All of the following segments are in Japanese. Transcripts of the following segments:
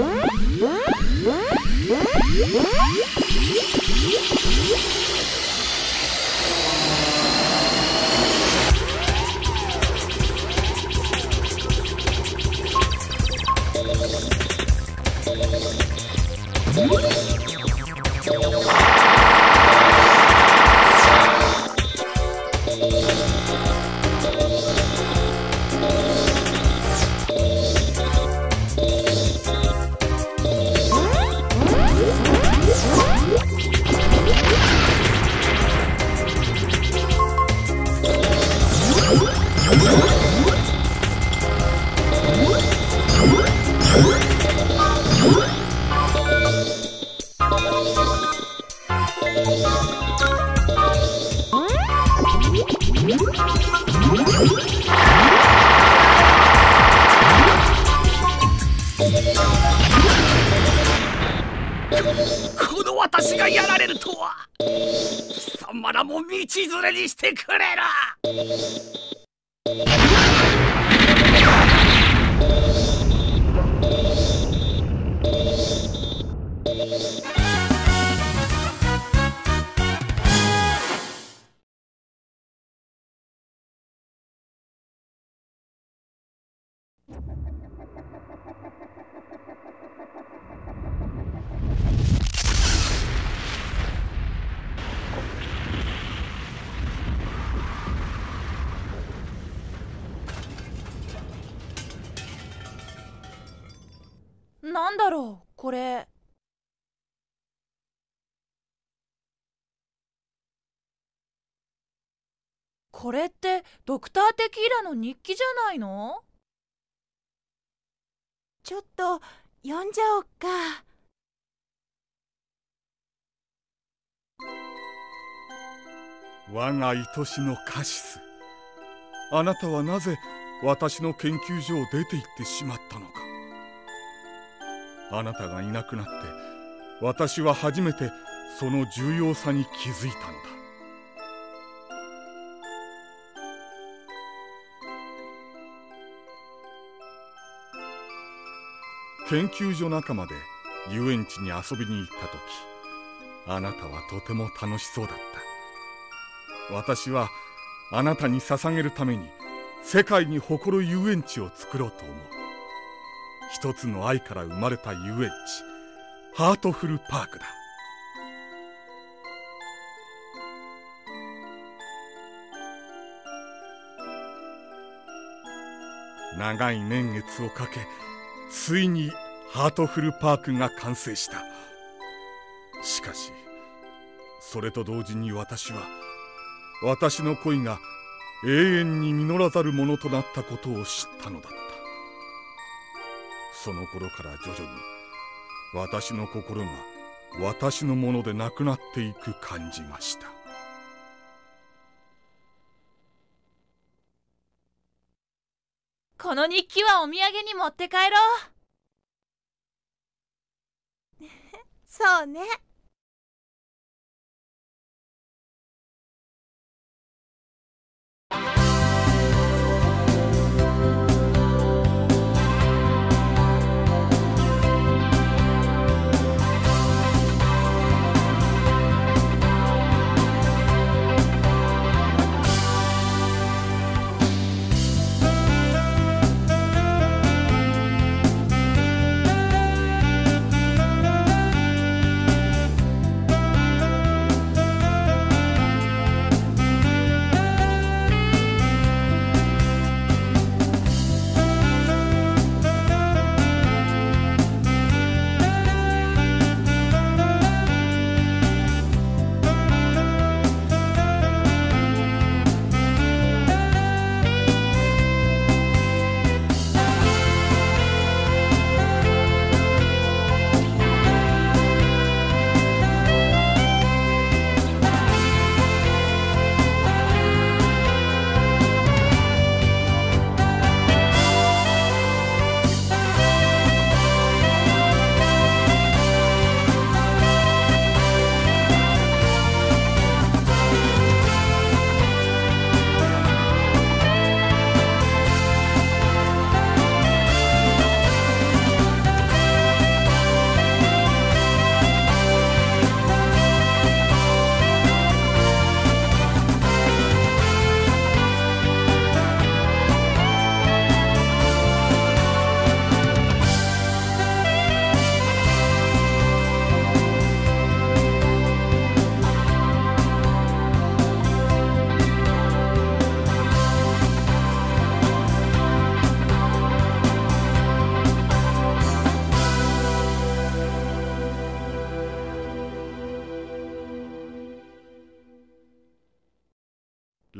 こ道連れにしてくれるなんだろうこれ。これってドクター・テキーラの日記じゃないの？ちょっと読んじゃおっか。我が愛しのカシス。あなたはなぜ私の研究所を出て行ってしまったのかあなたがいなくなって私は初めてその重要さに気づいたんだ。研究所仲間で遊園地に遊びに行った時あなたはとても楽しそうだった。私はあなたに捧げるために世界に誇る遊園地を作ろうと思う。一つの愛から生まれた遊園地。ハートフルパークだ。長い年月をかけついにハートフルパークが完成した。しかしそれと同時に私は私の恋が永遠に実らざるものとなったことを知ったのだった。その頃から徐々に私の心が私のものでなくなっていく感じがした。この日記はお土産に持って帰ろう。そうね。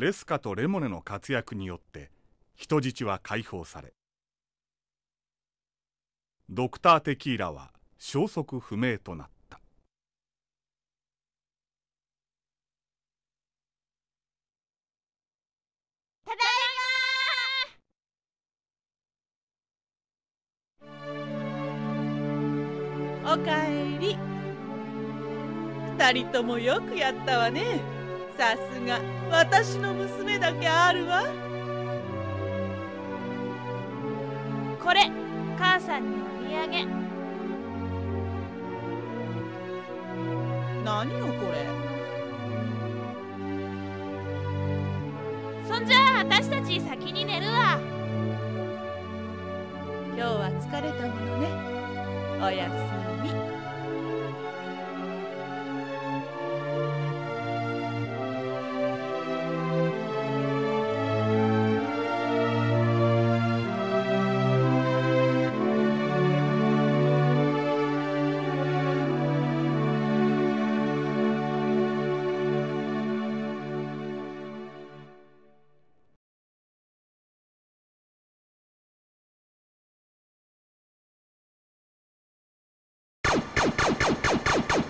レスカとレモネの活躍によって人質は解放され。ドクター・テキーラは消息不明となった。ただいまおかえり。二人ともよくやったわね。さすが。私の娘だけあるわ。これ母さんにお土産。何よこれ。そんじゃあ私たち先に寝るわ。今日は疲れたものね。おやすみどう?